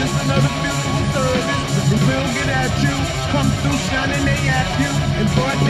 just another beautiful service. The will get at you, come through shining they at you, and broadcast.